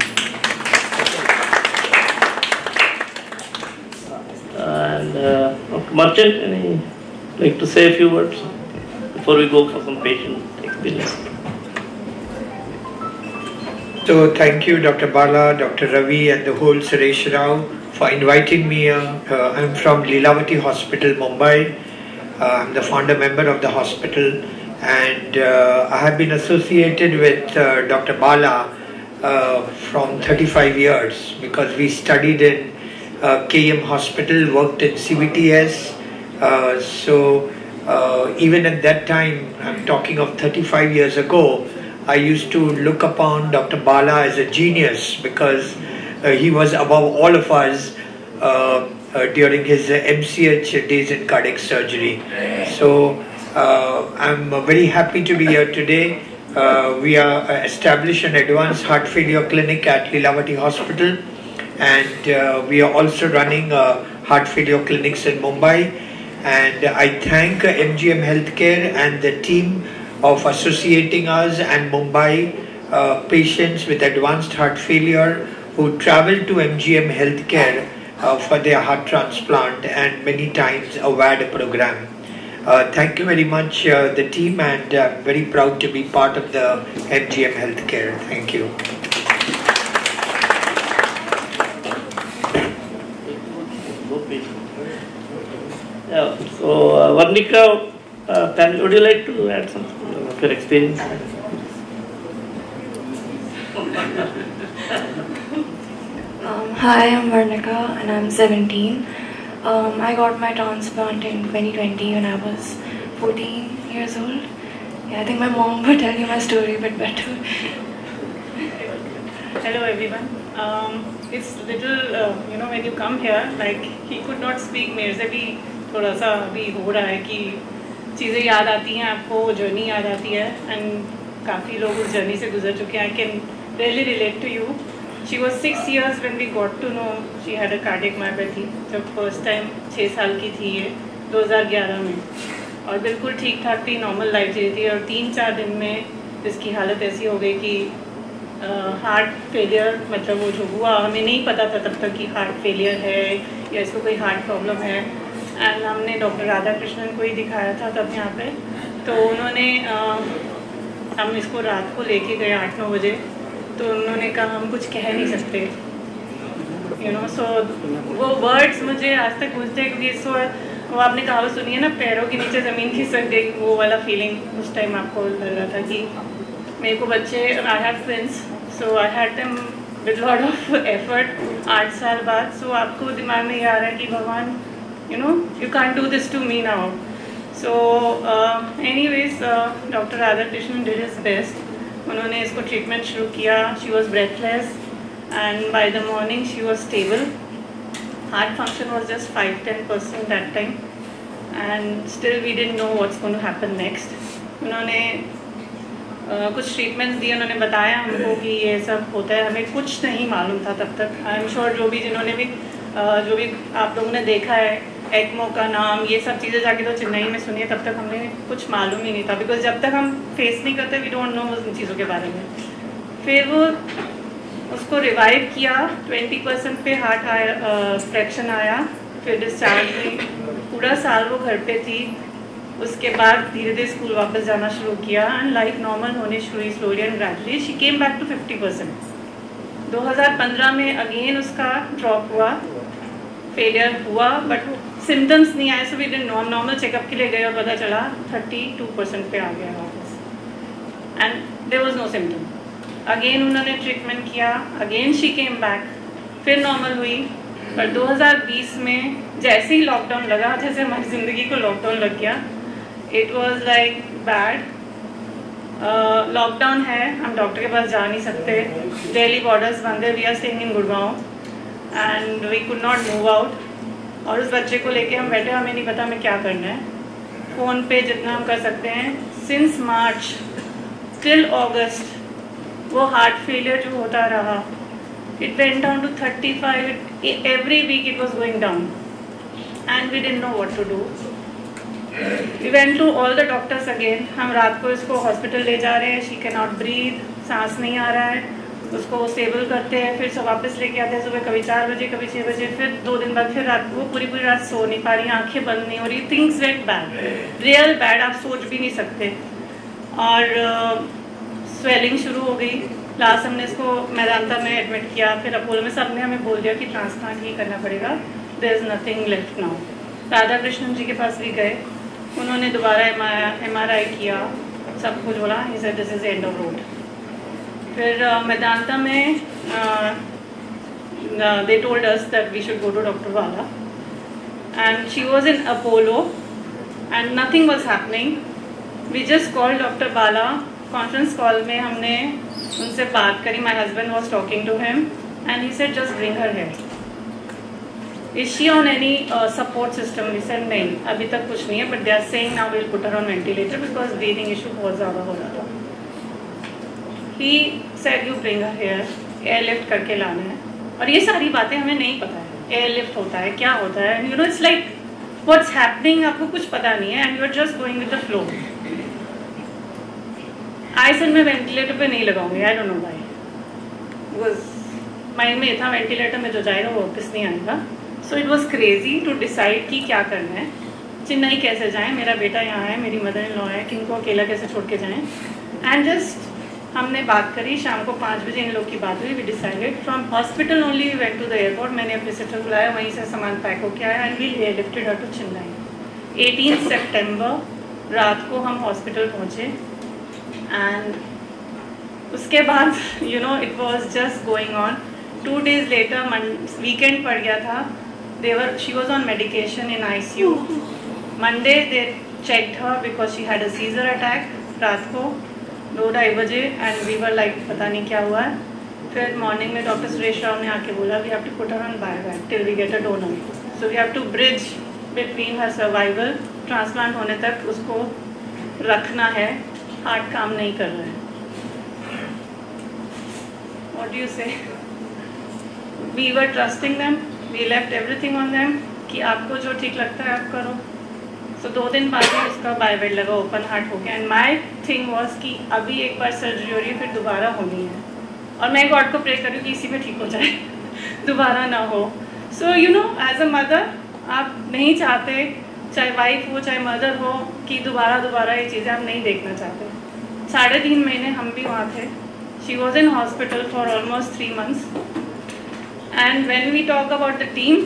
And uh, Merchant, any like to say a few words before we go for some patient experience? So thank you, Dr. Bala, Dr. Ravi, and the whole Suresh Rao for inviting me. Uh, uh, I'm from Lilavati Hospital, Mumbai. Uh, I'm the founder member of the hospital, and uh, I have been associated with uh, Dr. Bala from 35 years because we studied in KEM Hospital, worked in CVTS. Uh, so uh, even at that time, I'm talking of 35 years ago, I used to look upon Dr. Bala as a genius because uh, he was above all of us uh, uh, during his uh, MCH days in cardiac surgery. So uh, I'm very happy to be here today. Uh, we are uh, established an advanced heart failure clinic at Lilavati Hospital, and uh, we are also running uh, heart failure clinics in Mumbai. And I thank uh, MGM Healthcare and the team of associating us and Mumbai uh, patients with advanced heart failure who travel to MGM Healthcare uh, for their heart transplant and many times LVAD program. Uh, thank you very much, uh, the team, and uh, I'm very proud to be part of the MGM Healthcare. Thank you. Yeah, so, uh, Varnika, uh, would you like to add something of your experience? um, hi, I'm Varnika and I'm 17. Um, I got my transplant in 2020 when I was 14 years old. Yeah, I think my mom would tell you my story a bit better. Hello everyone. Um, it's little, uh, you know, when you come here, like he could not speak Mirzabi. थोड़ा सा अभी हो रहा है कि चीज़ें याद आती हैं, आपको जर्नी याद आती है एंड काफ़ी लोग उस जर्नी से गुजर चुके हैं। I can really relate to you she was six years when we got to know she had a cardiac myopathy जब फ़र्स्ट टाइम छः साल की थी ये 2011 में। और बिल्कुल ठीक ठाक थी नॉर्मल लाइफ जी थी। और तीन चार दिन में इसकी हालत ऐसी हो गई कि हार्ट फेलियर मतलब वो जो हुआ, हमें नहीं पता था तब तक कि हार्ट फेलियर है या इसको कोई हार्ट प्रॉब्लम है। एंड हमने डॉक्टर राधा कृष्णन को ही दिखाया था तब यहाँ पे। तो उन्होंने हम इसको रात को लेके गए आठ नौ बजे। तो उन्होंने कहा हम कुछ कह नहीं सकते। यू नो सो वो वर्ड्स मुझे आज तक पूछते क्योंकि सो वो आपने कहावत सुनी है ना पैरों के नीचे ज़मीन खिसक गई वो वाला फीलिंग उस टाइम आपको लग रहा था कि मेरे को बच्चे I have friends so I had them with lot of effort आठ साल बाद। सो so, आपको दिमाग में ये आ रहा है कि भगवान you know you can't do this to me now so uh, anyways uh, Dr. Radhakrishnan did his best unhone isko treatment shuru kiya she was breathless and by the morning she was stable heart function was just 5 10% that time and still we didn't know what's going to happen next unhone Uh, कुछ treatments दिए उन्होंने बताया हमको कि ये सब होता है हमें कुछ नहीं मालूम था तब तक आई एम श्योर जो भी जिन्होंने भी uh, जो भी आप लोगों ने देखा है एक्मो का नाम, ये सब चीज़ें जाके तो चेन्नई में सुनी है तब तक हमने कुछ मालूम ही नहीं था। बिकॉज़ जब तक हम फेस नहीं करते वी डोंट नो उन चीज़ों के बारे में। फिर वो उसको रिवाइव किया 20 परसेंट पे हार्ट आया फ्रैक्शन आया, फिर डिस्चार्ज हुई। पूरा साल वो घर पे थी। उसके बाद धीरे धीरे स्कूल वापस जाना शुरू किया एंड लाइफ नॉर्मल होने शुरू हुई slowly and gradually she came back to 50 percent 2015 में अगेन उसका ड्रॉप हुआ। फेलियर हुआ बट सिम्टम्स नहीं आए so we didn't know normal checkup के लिए गए और पता चला 32 परसेंट पे आ गया वापस। And there was no symptom again उन्होंने ट्रीटमेंट किया अगेन शी केम बैक फिर नॉर्मल हुई। पर 2020 में जैसे ही लॉकडाउन लगा, जैसे हमारी ज़िंदगी को लॉकडाउन लग गया it was like bad lockdown है, हम डॉक्टर के पास जा नहीं सकते। डेली बॉर्डर्स बंद है we are staying in Gurgaon and we could not move out और उस बच्चे को लेके हम बैठे, हमें नहीं पता हमें क्या करना है। फ़ोन पे जितना हम कर सकते हैं सिंस मार्च टिल ऑगस्ट वो हार्ट फेलियर जो होता रहा it went down to 35 every week it was going down and we didn't know what to do we went to all the doctors again हम रात को इसको हॉस्पिटल ले जा रहे हैं शी कैन नॉट ब्रीथ सांस नहीं आ रहा है। उसको स्टेबल करते हैं, फिर सब वापस लेके आते हैं सुबह कभी चार बजे, कभी छः बजे, फिर दो दिन बाद फिर रात को पूरी पूरी रात सो नहीं पा रही, आँखें बंद नहीं हो रही things went bad real bad आप सोच भी नहीं सकते. और स्वेलिंग शुरू हो गई. लास्ट हमने इसको मैदानता में एडमिट किया, फिर अपोलो में सबने हमें बोल दिया कि ट्रांसप्लांट ही करना पड़ेगा. There is nothing left now Radha Krishnan ji के पास भी गए. उन्होंने दोबारा एम आर आई किया. सब कुछ बोला this is end of road फिर मैदानता में they told us that we should go to doctor वाला and she was in Apollo and nothing was happening we just call doctor Bala conference call में हमने उनसे बात करी. My husband was talking to him and he said just bring her head is she on any support system recent नहीं, अभी तक कुछ नहीं है but they are saying now will put her on ventilator because breathing issue बहुत ज़्यादा हो रहा था. Said, you bring her here, airlift करके लाना है. और ये सारी बातें हमें नहीं पता है। एयरलिफ्ट होता है, क्या होता है? You know it's like what's happening आपको कुछ पता नहीं है and you are just going with the flow I sir मैं वेंटिलेटर पे नहीं लगाऊँगी I don't know why was mind में था वेंटिलेटर में जो जाएगा वो वापस नहीं आएगा. So it was crazy to decide कि क्या करना है. चेन्नई कैसे जाएँ? मेरा बेटा यहाँ है, मेरी मदर इन लॉ है, किनको अकेला कैसे छोड़ के जाएँ? एंड जस्ट हमने बात करी शाम को पाँच बजे इन लोग की बात हुई we decided from hospital only we went to the airport मैंने अपने सिस्टर बुलाया वहीं से सामान पैक होके आया and we lifted her to Chennai eighteen September रात को हम हॉस्पिटल पहुँचे एंड उसके बाद you know it was just going on two days later weekend पड़ गया था there she was on medication in I C U Monday they check her because she had a seizure attack रात को दो ढाई बजे एंड वी वर लाइक पता नहीं क्या हुआ। है फिर मॉर्निंग में डॉक्टर सुरेश राव ने आके बोला we have to put her on BiVAD till we get a donor so we have to bridge between her survival transplant होने तक उसको रखना है हार्ट काम नहीं कर रहा है। What do you say? We were trusting them. We left on them कि आपको जो ठीक लगता है आप करो। सो so, दो दिन बाद ही उसका बायोवेट लगा ओपन हार्ट हो गया एंड माई थिंग वॉज़ कि अभी एक बार सर्जरी हो रही है फिर दोबारा होनी है। और मैं गॉड को प्रे करूँ कि इसी में ठीक हो जाए। (laughs) दोबारा ना हो। So you know as a mother आप नहीं चाहते चाहे वाइफ हो चाहे मदर हो कि दोबारा दोबारा ये चीज़ें आप नहीं देखना चाहते। साढ़े तीन महीने हम भी वहाँ थे। She was in hospital for almost three months and when we talk about the team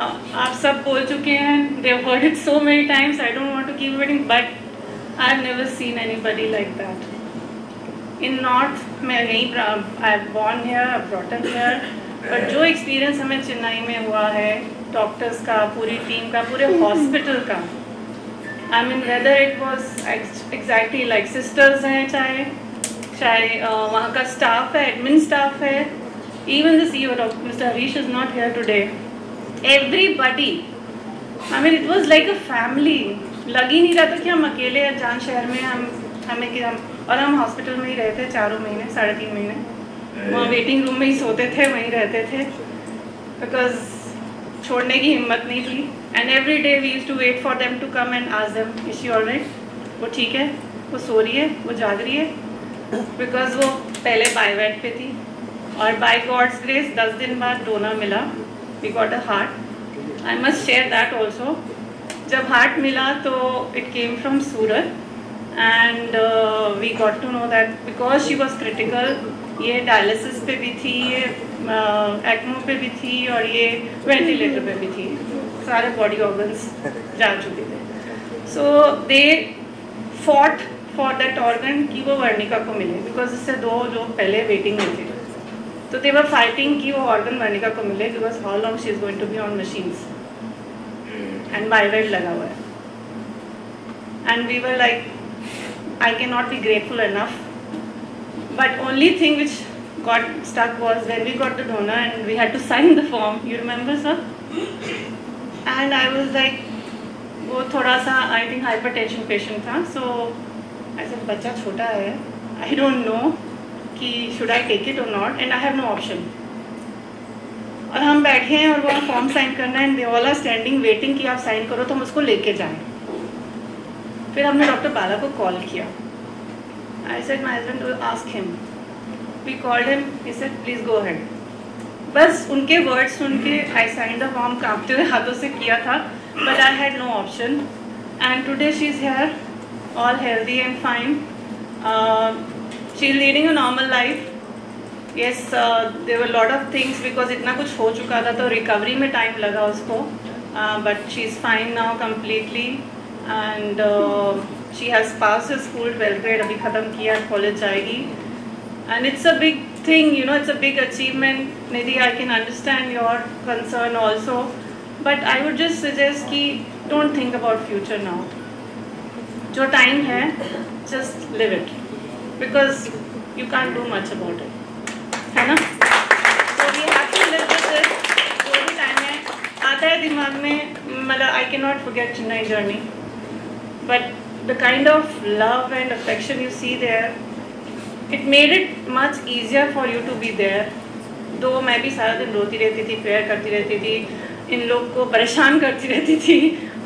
आप सब बोल चुके हैं। They word it so many times I don't want to keep but I have never seen anybody like that in north मैं यहीं I born here brought up here but जो experience हमें चेन्नई में हुआ है डॉक्टर्स का, पूरी टीम का, पूरे हॉस्पिटल का I mean whether it was exactly like sisters हैं चाहे चाहे वहाँ का स्टाफ है एडमिन स्टाफ है even the C mister Harish is not here today everybody I mean it was like a family लग ही नहीं रहा था कि हम अकेले हैं जान शहर में हम हमें कि हम और हम हॉस्पिटल में ही रहे थे चारों महीने साढ़े तीन महीने। वहाँ वेटिंग रूम में ही सोते थे वहीं रहते थे। बिकॉज़ छोड़ने की हिम्मत नहीं थी। And every day we use to wait for them to come and आज देम इशी ऑल राइट वो ठीक है वो सो रही है वो जाग रही है। बिकॉज़ वो पहले बायोवेट पे थी। और बाय गॉड्स ग्रेस दस दिन बाद डोनर मिला। We got a heart I must share that also जब हार्ट मिला तो it came from Surat. And we got to know that because she was critical ये डायलिसिस पे भी थी, ये एक्मो पे भी थी और ये वेंटिलेटर पे भी थी. सारे बॉडी ऑर्गन्स जा चुके थे. So they fought for that organ कि वो वर्णिका को मिले. बिकॉज़ इससे दो जो पहले वेटिंग में थे. तो दे वर फाइटिंग कि वो ऑर्गन वर्णिका को मिले because how long she is going to be on machines and BiVAD लगा हुआ है। And we were like I can not be grateful enough but only thing which got stuck was when we got the donor and we had to sign the form. You remember sir? And I was like वो थोड़ा सा I think hypertension patient था। सो ऐसे बच्चा छोटा है। I don't know कि should I take it और not and I have no option और हम बैठे हैं और वो फॉर्म साइन करना है and they all are standing waiting कि आप साइन करो तो हम उसको लेके जाएँ फिर हमने डॉक्टर बाला को कॉल किया आई my husband to ask him. We called him. He said, please go ahead. बस उनके वर्ड सुन के आई साइन द फॉर्म कांपते हुए हाथों से किया था but I had no option and today she is here all healthy and fine she is leading a normal life yes there are lot of things because इतना कुछ हो चुका था तो रिकवरी में टाइम लगा उसको. But she is fine now completely and she has pass school twelfth grade अभी खत्म किया कॉलेज जाएगी. And it's a big thing you know it's a big achievement Nidhi I can understand your concern also but I would just suggest कि don't think about future now जो time है just live it because you can't do much about it. है ना so we have to live with it. जो भी time है आता है दिमाग में मतलब I cannot forget Chennai journey. But the kind of love and affection you see there, it made it much easier for you to be there. दो मैं भी सारा दिन रोती रहती थी प्रेयर करती रहती थी इन लोग को परेशान करती रहती थी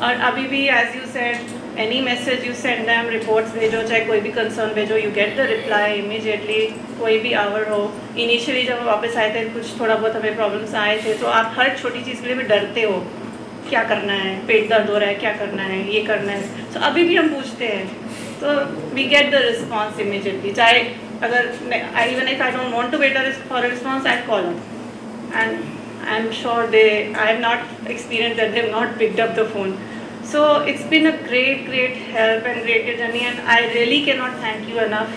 और अभी भी as you said any message you send them reports भेजो चाहे कोई भी कंसर्न भेजो you get the reply immediately कोई भी आवर हो। इनिशियली जब वापस आए थे कुछ थोड़ा बहुत हमें प्रॉब्लम्स आए थे तो आप हर छोटी चीज़ के लिए भी डरते हो। क्या करना है? पेट दर्द हो रहा है क्या करना है? ये करना है। तो so, अभी भी हम पूछते हैं। तो we get the response immediately चाहे अगर I even if I don't want to wait for response I call and I am sure they I have not experience that they not picked up the phone So it's been a great, great help and great journey, and I really cannot thank you enough,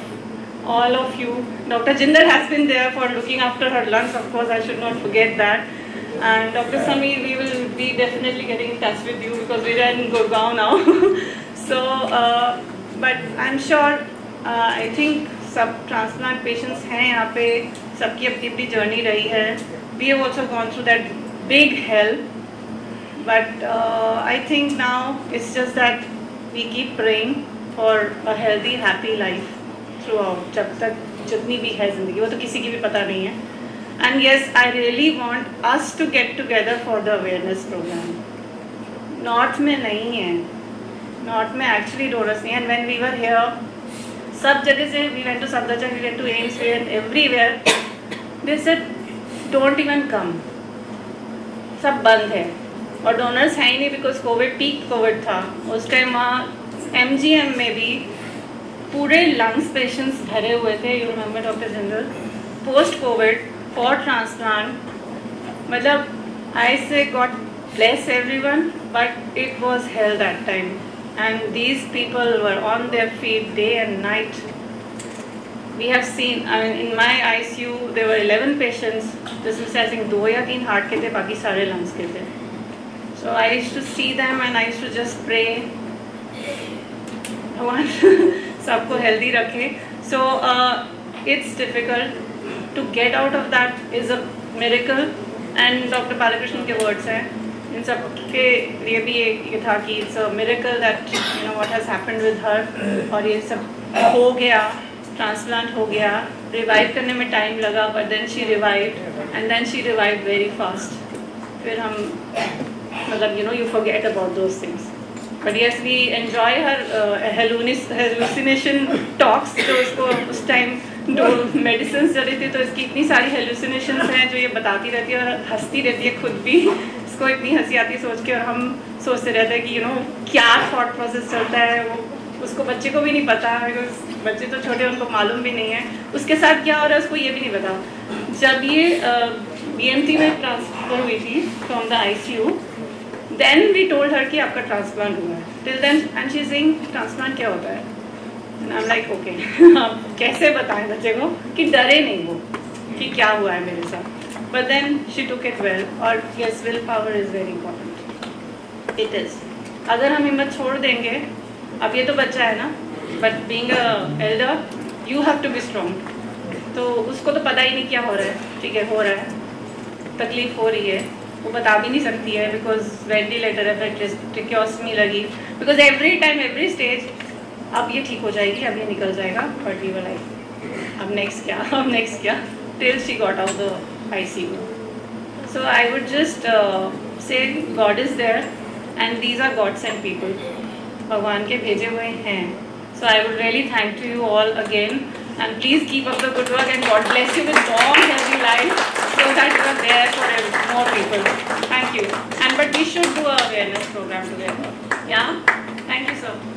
all of you. Dr. Jindal has been there for looking after her lungs, of course, I should not forget that. And Dr. Samir, we will be definitely getting in touch with you because we are in Gurgaon now. (laughs) so, uh, but I'm sure, uh, I think sub-transplant patients हैं यहाँ पे सबकी अपनी अपनी journey रही है we have also gone But uh, I think now it's just that we keep praying for a healthy, happy life throughout जब तक जितनी भी है ज़िंदगी वो तो किसी की भी पता नहीं है। And yes I really want us to get together for the awareness program north में नहीं है। नॉर्थ में एक्चुअली डोरस नहीं and when we were here सब जगह से we went to Safdarjung we went to AIIMS we went everywhere this don't even come सब बंद है। और डोनर्स है ही नहीं बिकॉज़ कोविड पीक कोविड था। उस टाइम वहाँ एम जी एम में भी पूरे लंग्स पेशेंट्स भरे हुए थे you remember doctor general post covid for transplant मतलब I say God bless everyone but it was health that time and these people were on their feet day and night we have seen I mean in my I C U there eleven patients जिसमें से I think दो या तीन heart के थे, बाकी सारे lungs के थे। So I used to see them and I used to just pray. भगवान (laughs) सबको हेल्दी रखे. So it's difficult to get out of that is a miracle and doctor Balakrishna के वर्ड्स हैं. इन सब के लिए भी ये था कि it's a miracle that you know what has happened with her और ये सब हो गया ट्रांसप्लांट हो गया. रिवाइव करने में टाइम लगा but then she revive and then she revive very fast फिर हम मतलब you know you forget about those things. बट we enjoy her uh, hallucination talks. तो उसको उस टाइम दो मेडिसिन चली थी तो इसकी इतनी सारी हेलुसिनेशन हैं जो ये बताती रहती है और हंसती रहती है खुद भी। इसको इतनी हँसी आती सोच के और हम सोचते रहते हैं कि यू नो क्या थॉट प्रोसेस चलता है वो उसको बच्चे को भी नहीं पता बच्चे तो छोटे उनको मालूम भी नहीं है। उसके साथ क्या हो रहा है उसको ये भी नहीं पता। जब ये बी में ट्रांसफ़र हुई थी from the ICU then we told her कि आपका ट्रांसप्लांट हुआ है। Till then and she saying transplant क्या होता है? आई एम लाइक ओके आप कैसे बताएँ बच्चे को कि डरे नहीं वो, कि क्या हुआ है मेरे साथ? But then she took it well और yes will power is very important it is अगर हम हिम्मत छोड़ देंगे, अब ये तो बच्चा है ना but being elder you have to be strong तो उसको तो पता ही नहीं क्या हो रहा है। ठीक है, हो रहा है। तकलीफ़ हो रही है। वो बता भी नहीं सकती है बिकॉज़ वेंटिलेटर है, फिर ट्रिक्योसमी लगी। Because every time every stage अब ये ठीक हो जाएगी, अब ये निकल जाएगा बट यू लाइक अब नेक्स्ट क्या, (laughs) अब नेक्स्ट क्या? Till she got out the I C U so I would just say God is there and these are gods and people भगवान के भेजे हुए हैं। So I would really thank to you all again and please keep up the good work and God bless you with long healthy life so that you are there for more people. Thank you. And but we should do a awareness program together. Yeah? Thank you, sir.